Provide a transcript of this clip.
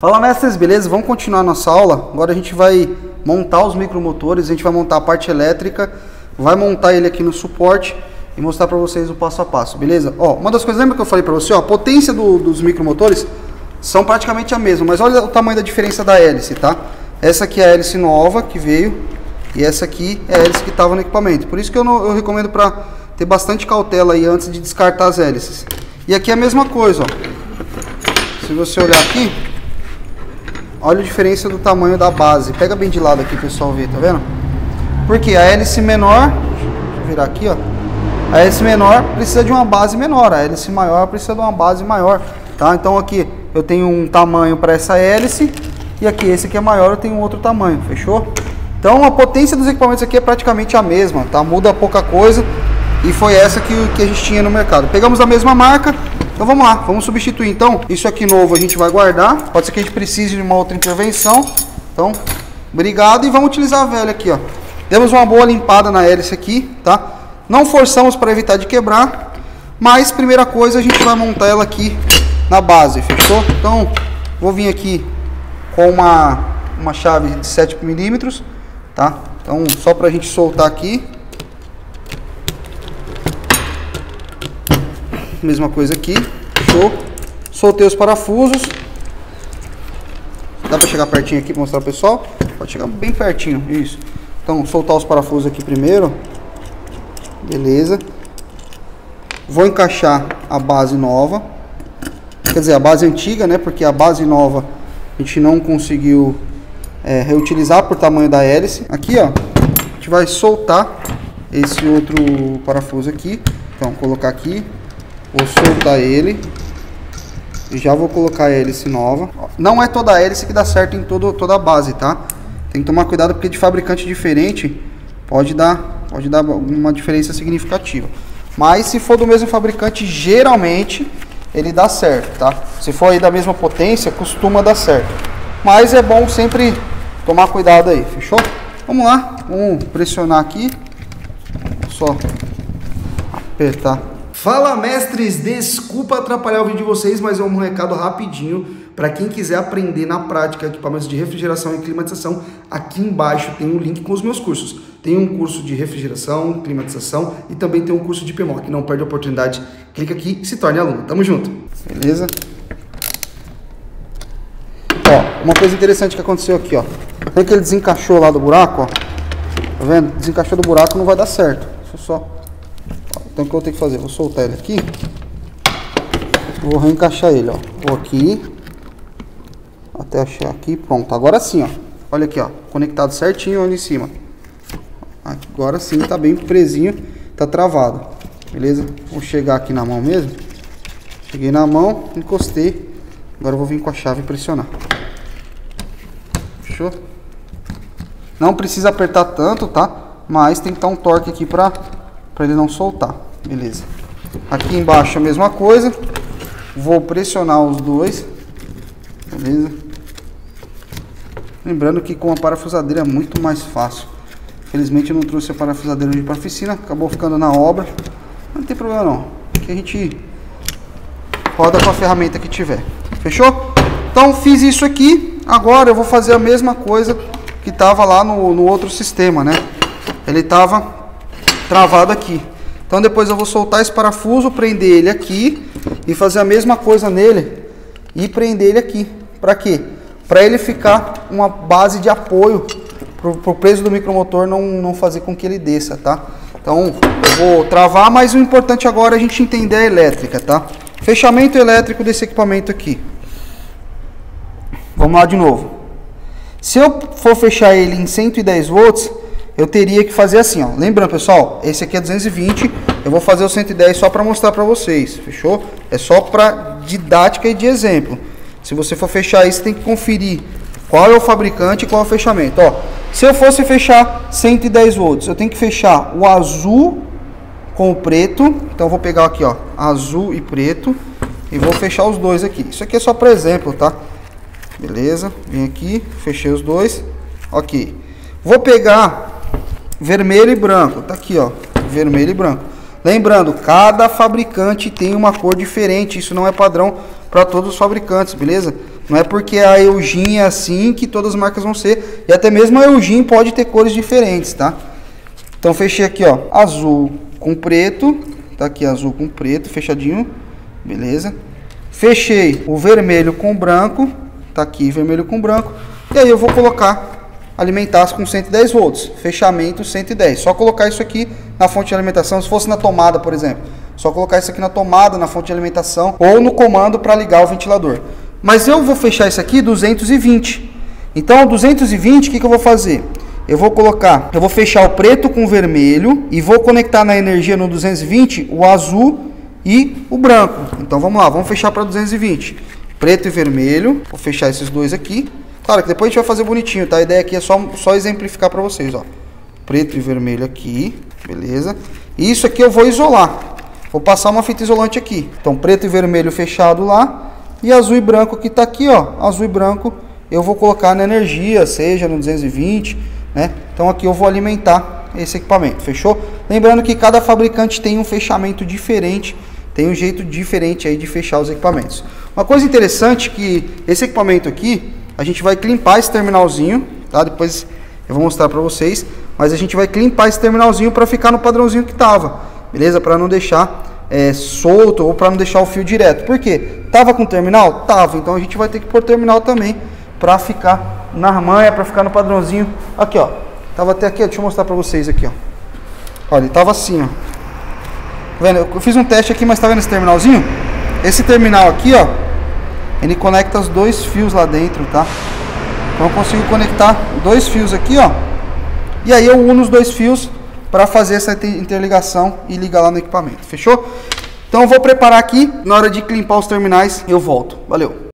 Fala mestres, beleza? Vamos continuar nossa aula. Agora a gente vai montar os micromotores, a gente vai montar a parte elétrica, vai montar ele aqui no suporte e mostrar para vocês o passo a passo, beleza? Ó, uma das coisas, lembra que eu falei para você, ó, a potência do, dos micromotores são praticamente a mesma, mas olha o tamanho da diferença da hélice, tá? Essa aqui é a hélice nova que veio e essa aqui é a hélice que estava no equipamento. Por isso que eu, não, eu recomendo para ter bastante cautela aí antes de descartar as hélices. E aqui é a mesma coisa, ó. Se você olhar aqui, Olha a diferença do tamanho da base. Pega bem de lado aqui, pessoal, ver, tá vendo? Porque a hélice menor, deixa eu virar aqui, ó. A hélice menor precisa de uma base menor, a hélice maior precisa de uma base maior, tá? Então aqui eu tenho um tamanho para essa hélice e aqui esse aqui é maior, eu tenho outro tamanho, fechou? Então a potência dos equipamentos aqui é praticamente a mesma, tá? Muda pouca coisa e foi essa que, que a gente tinha no mercado. Pegamos a mesma marca, então vamos lá, vamos substituir então. Isso aqui novo a gente vai guardar. Pode ser que a gente precise de uma outra intervenção. Então, obrigado e vamos utilizar a velha aqui, ó. Demos uma boa limpada na hélice aqui, tá? Não forçamos para evitar de quebrar, mas primeira coisa a gente vai montar ela aqui na base, fechou? Então, vou vir aqui com uma, uma chave de 7 milímetros, tá? Então, só para a gente soltar aqui. Mesma coisa aqui, show. Soltei os parafusos. Dá para chegar pertinho aqui para mostrar pro pessoal? Pode chegar bem pertinho, isso. Então, soltar os parafusos aqui primeiro. Beleza. Vou encaixar a base nova. Quer dizer, a base antiga, né? Porque a base nova a gente não conseguiu é, reutilizar por tamanho da hélice. Aqui, ó, a gente vai soltar esse outro parafuso aqui. Então, colocar aqui, Vou soltar ele. E já vou colocar a hélice nova. Não é toda a hélice que dá certo em todo, toda a base, tá? Tem que tomar cuidado porque de fabricante diferente pode dar, pode dar uma diferença significativa. Mas se for do mesmo fabricante, geralmente ele dá certo, tá? Se for aí da mesma potência, costuma dar certo. Mas é bom sempre tomar cuidado aí, fechou? Vamos lá, vamos pressionar aqui. Só apertar Fala mestres, desculpa atrapalhar o vídeo de vocês, mas é um recado rapidinho para quem quiser aprender na prática equipamentos de refrigeração e climatização. Aqui embaixo tem um link com os meus cursos. Tem um curso de refrigeração, climatização e também tem um curso de PMOC. Não perde a oportunidade, clica aqui e se torne aluno. Tamo junto. Beleza? Ó, uma coisa interessante que aconteceu aqui, ó. Tem que ele desencaixou lá do buraco, ó. Tá vendo? Desencaixou do buraco não vai dar certo. Deixa eu só então o que eu tenho que fazer? Vou soltar ele aqui. Vou reencaixar ele, ó. Vou aqui. Até achar aqui. Pronto. Agora sim, ó. Olha aqui, ó. Conectado certinho ali em cima. Agora sim tá bem presinho. Tá travado. Beleza? Vou chegar aqui na mão mesmo. Cheguei na mão, encostei. Agora eu vou vir com a chave e pressionar. Fechou? Não precisa apertar tanto, tá? Mas tem que dar um torque aqui pra, pra ele não soltar. Beleza. Aqui embaixo a mesma coisa. Vou pressionar os dois. Beleza. Lembrando que com a parafusadeira é muito mais fácil. Felizmente eu não trouxe a parafusadeira de oficina. Acabou ficando na obra. Não tem problema não. Que a gente roda com a ferramenta que tiver. Fechou? Então fiz isso aqui. Agora eu vou fazer a mesma coisa que estava lá no, no outro sistema, né? Ele estava travado aqui. Então depois eu vou soltar esse parafuso, prender ele aqui e fazer a mesma coisa nele e prender ele aqui. Para quê? Para ele ficar uma base de apoio para o peso do micromotor não, não fazer com que ele desça, tá? Então eu vou travar, mas o importante agora é a gente entender a elétrica, tá? Fechamento elétrico desse equipamento aqui. Vamos lá de novo. Se eu for fechar ele em 110 volts, eu teria que fazer assim, ó. Lembrando, pessoal, esse aqui é 220, eu vou fazer o 110 só para mostrar para vocês, fechou? É só para didática e de exemplo. Se você for fechar isso, tem que conferir qual é o fabricante e qual é o fechamento. Ó, se eu fosse fechar 110 volts, eu tenho que fechar o azul com o preto. Então vou pegar aqui, ó, azul e preto e vou fechar os dois aqui. Isso aqui é só para exemplo, tá? Beleza? Vem aqui, fechei os dois. OK. Vou pegar vermelho e branco. Tá aqui, ó, vermelho e branco. Lembrando, cada fabricante tem uma cor diferente, isso não é padrão para todos os fabricantes, beleza? Não é porque a Eugene é assim que todas as marcas vão ser. E até mesmo a Eugene pode ter cores diferentes, tá? Então fechei aqui, ó, azul com preto. Tá aqui azul com preto, fechadinho. Beleza. Fechei o vermelho com branco. Tá aqui vermelho com branco. E aí eu vou colocar alimentar com 110 volts. Fechamento 110. Só colocar isso aqui na fonte de alimentação. Se fosse na tomada, por exemplo. Só colocar isso aqui na tomada, na fonte de alimentação. Ou no comando para ligar o ventilador. Mas eu vou fechar isso aqui 220. Então, 220, o que, que eu vou fazer? Eu vou colocar, eu vou fechar o preto com o vermelho e vou conectar na energia no 220 o azul e o branco. Então vamos lá, vamos fechar para 220. Preto e vermelho, vou fechar esses dois aqui. Claro que depois a gente vai fazer bonitinho, tá? A ideia aqui é só, só exemplificar para vocês, ó. Preto e vermelho aqui, beleza? E isso aqui eu vou isolar. Vou passar uma fita isolante aqui. Então preto e vermelho fechado lá e azul e branco que está aqui, ó, azul e branco, eu vou colocar na energia, seja no 220, né? Então aqui eu vou alimentar esse equipamento, fechou? Lembrando que cada fabricante tem um fechamento diferente, tem um jeito diferente aí de fechar os equipamentos. Uma coisa interessante que esse equipamento aqui, a gente vai climpar esse terminalzinho, tá? Depois eu vou mostrar para vocês, mas a gente vai climpar esse terminalzinho para ficar no padrãozinho que tava, beleza? Para não deixar é, solto ou para não deixar o fio direto. Por quê? Tava com terminal? Tava. Então a gente vai ter que pôr terminal também para ficar na armanha, para ficar no padrãozinho. Aqui, ó. Tava até aqui, ó. deixa eu mostrar para vocês aqui, ó. Olha, ele tava assim, ó. Tá vendo? Eu fiz um teste aqui, mas tá vendo esse terminalzinho? Esse terminal aqui, ó, ele conecta os dois fios lá dentro, tá? Então eu consigo conectar dois fios aqui, ó. E aí eu uno os dois fios para fazer essa interligação e ligar lá no equipamento. Fechou? Então eu vou preparar aqui, na hora de limpar os terminais eu volto. Valeu!